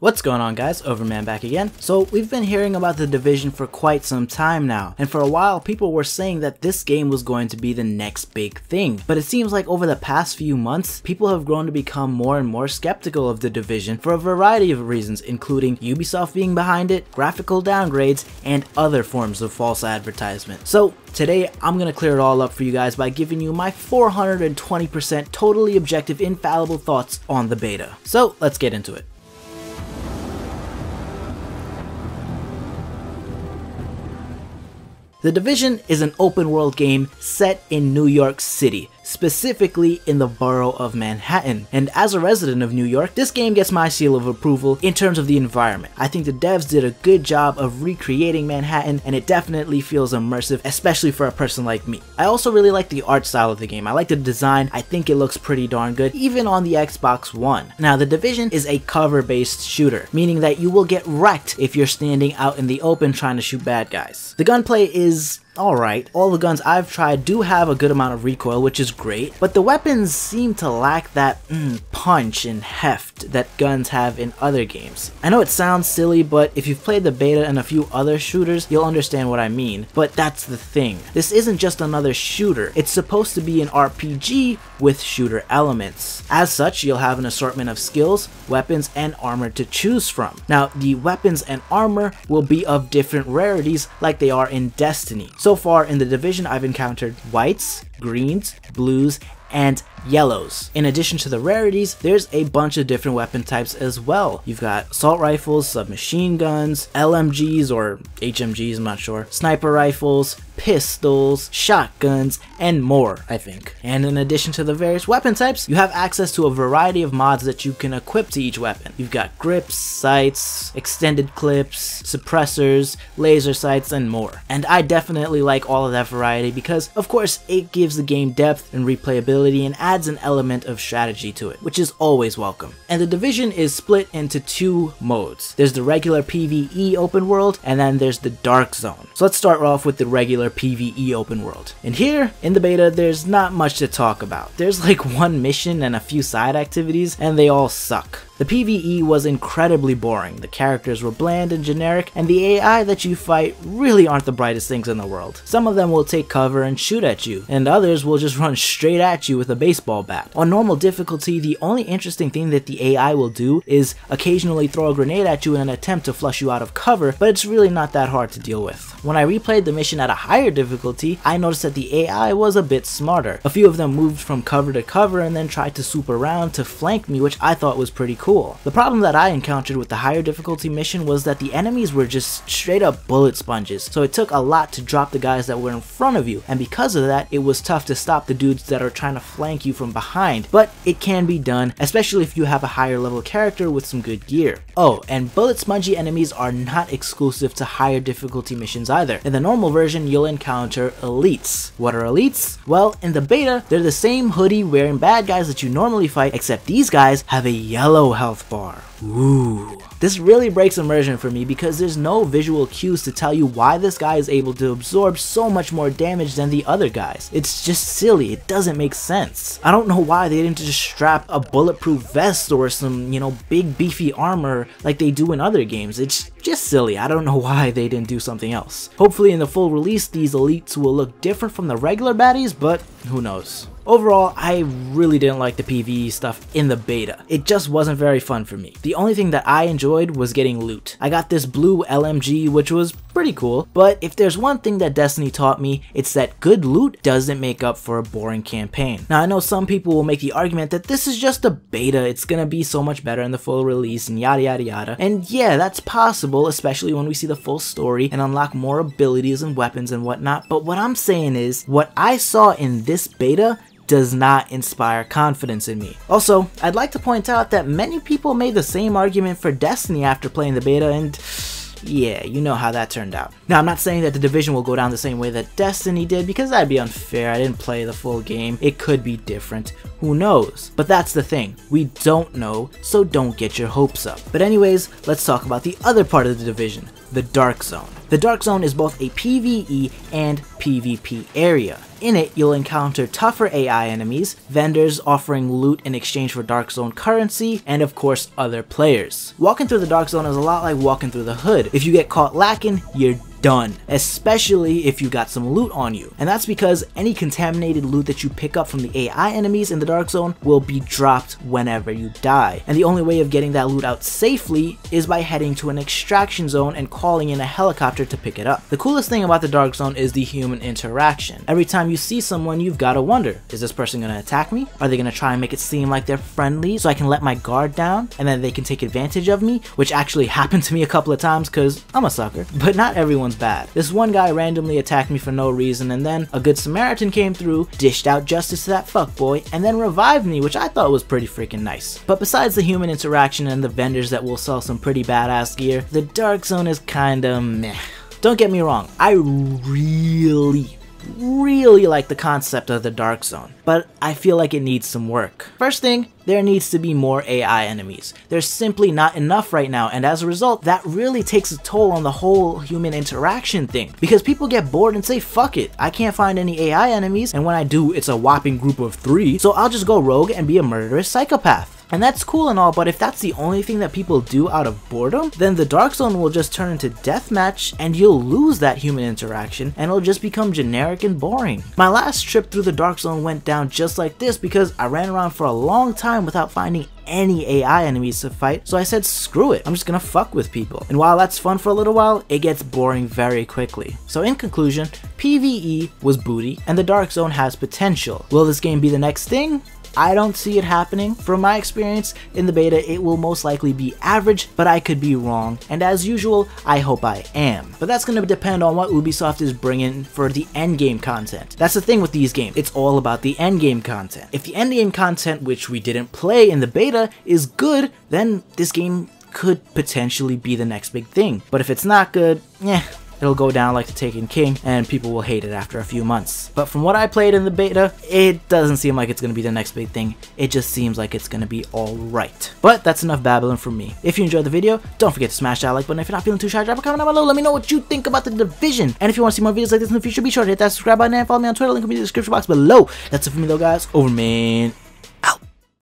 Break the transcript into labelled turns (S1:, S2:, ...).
S1: What's going on guys, Overman back again. So we've been hearing about The Division for quite some time now, and for a while people were saying that this game was going to be the next big thing. But it seems like over the past few months, people have grown to become more and more skeptical of The Division for a variety of reasons, including Ubisoft being behind it, graphical downgrades, and other forms of false advertisement. So Today, I'm to clear it all up for you guys by giving you my 420% totally objective infallible thoughts on the beta. So let's get into it. The Division is an open world game set in New York City, specifically in the borough of Manhattan. And as a resident of New York, this game gets my seal of approval in terms of the environment. I think the devs did a good job of recreating Manhattan and it definitely feels immersive, especially for a person like me. I also really like the art style of the game. I like the design. I think it looks pretty darn good, even on the Xbox One. Now, The Division is a cover-based shooter, meaning that you will get wrecked if you're standing out in the open trying to shoot bad guys. The gunplay is alright. All the guns I've tried do have a good amount of recoil, which is great, but the weapons seem to lack that mm, punch and heft that guns have in other games. I know it sounds silly, but if you've played the beta and a few other shooters, you'll understand what I mean. But that's the thing. This isn't just another shooter. It's supposed to be an RPG with shooter elements. As such, you'll have an assortment of skills, weapons, and armor to choose from. Now, the weapons and armor will be of different rarities like they are in Destiny. So far in the division, I've encountered whites, greens, blues, and yellows. In addition to the rarities, there's a bunch of different weapon types as well. You've got assault rifles, submachine guns, LMGs or HMGs, I'm not sure, sniper rifles, pistols, shotguns, and more, I think. And in addition to the various weapon types, you have access to a variety of mods that you can equip to each weapon. You've got grips, sights, extended clips, suppressors, laser sights, and more. And I definitely like all of that variety because, of course, it gives the game depth and replayability and adds an element of strategy to it, which is always welcome. And the Division is split into two modes. There's the regular PvE open world, and then there's the Dark Zone. So let's start off with the regular PvE open world. And here, in the beta, there's not much to talk about. There's like one mission and a few side activities, and they all suck. The PvE was incredibly boring, the characters were bland and generic, and the AI that you fight really aren't the brightest things in the world. Some of them will take cover and shoot at you, and others will just run straight at you with a baseball bat. On normal difficulty, the only interesting thing that the AI will do is occasionally throw a grenade at you in an attempt to flush you out of cover, but it's really not that hard to deal with. When I replayed the mission at a higher difficulty, I noticed that the AI was a bit smarter. A few of them moved from cover to cover and then tried to swoop around to flank me, which I thought was pretty cool cool. The problem that I encountered with the higher difficulty mission was that the enemies were just straight up bullet sponges, so it took a lot to drop the guys that were in front of you, and because of that, it was tough to stop the dudes that are trying to flank you from behind, but it can be done, especially if you have a higher level character with some good gear. Oh, and bullet spongy enemies are not exclusive to higher difficulty missions either. In the normal version, you'll encounter elites. What are elites? Well, in the beta, they're the same hoodie wearing bad guys that you normally fight, except these guys have a yellow health bar. Ooh. This really breaks immersion for me because there's no visual cues to tell you why this guy is able to absorb so much more damage than the other guys. It's just silly, it doesn't make sense. I don't know why they didn't just strap a bulletproof vest or some, you know, big beefy armor like they do in other games. It's just silly, I don't know why they didn't do something else. Hopefully in the full release these elites will look different from the regular baddies, but who knows. Overall, I really didn't like the PvE stuff in the beta. It just wasn't very fun for me. The only thing that I enjoyed was getting loot. I got this blue LMG, which was pretty cool, but if there's one thing that Destiny taught me, it's that good loot doesn't make up for a boring campaign. Now I know some people will make the argument that this is just a beta, it's gonna be so much better in the full release and yada yada yada, and yeah, that's possible, especially when we see the full story and unlock more abilities and weapons and whatnot, but what I'm saying is, what I saw in this beta does not inspire confidence in me. Also, I'd like to point out that many people made the same argument for Destiny after playing the beta and yeah, you know how that turned out. Now, I'm not saying that the Division will go down the same way that Destiny did because that'd be unfair. I didn't play the full game. It could be different. Who knows? But that's the thing. We don't know, so don't get your hopes up. But anyways, let's talk about the other part of the Division, the Dark Zone. The Dark Zone is both a PvE and PvP area. In it, you'll encounter tougher AI enemies, vendors offering loot in exchange for Dark Zone currency, and of course, other players. Walking through the Dark Zone is a lot like walking through the hood. If you get caught lacking, you're done, especially if you got some loot on you. And that's because any contaminated loot that you pick up from the AI enemies in the Dark Zone will be dropped whenever you die. And the only way of getting that loot out safely is by heading to an extraction zone and calling in a helicopter to pick it up. The coolest thing about the Dark Zone is the human interaction. Every time you see someone, you've got to wonder, is this person going to attack me? Are they going to try and make it seem like they're friendly so I can let my guard down and then they can take advantage of me? Which actually happened to me a couple of times because I'm a sucker. But not everyone bad. This one guy randomly attacked me for no reason and then a good Samaritan came through, dished out justice to that fuckboy, and then revived me which I thought was pretty freaking nice. But besides the human interaction and the vendors that will sell some pretty badass gear, the Dark Zone is kinda meh. Don't get me wrong, I really, really like the concept of the Dark Zone, but I feel like it needs some work. First thing, there needs to be more AI enemies. There's simply not enough right now, and as a result, that really takes a toll on the whole human interaction thing. Because people get bored and say, fuck it, I can't find any AI enemies, and when I do, it's a whopping group of three, so I'll just go rogue and be a murderous psychopath. And that's cool and all, but if that's the only thing that people do out of boredom, then the Dark Zone will just turn into deathmatch and you'll lose that human interaction and it'll just become generic and boring. My last trip through the Dark Zone went down just like this because I ran around for a long time without finding any AI enemies to fight, so I said screw it, I'm just gonna fuck with people. And while that's fun for a little while, it gets boring very quickly. So in conclusion, PvE was booty, and the Dark Zone has potential. Will this game be the next thing? I don't see it happening. From my experience in the beta, it will most likely be average, but I could be wrong. And as usual, I hope I am. But that's going to depend on what Ubisoft is bringing for the endgame content. That's the thing with these games. It's all about the endgame content. If the endgame content, which we didn't play in the beta, is good, then this game could potentially be the next big thing. But if it's not good, yeah, it'll go down like the Taken King, and people will hate it after a few months. But from what I played in the beta, it doesn't seem like it's gonna be the next big thing. It just seems like it's gonna be alright. But that's enough babbling from me. If you enjoyed the video, don't forget to smash that like button. If you're not feeling too shy, drop a comment down below. Let me know what you think about the division. And if you want to see more videos like this in the future, be sure to hit that subscribe button and follow me on Twitter. Link will be in the description box below. That's it for me though, guys. Over, man.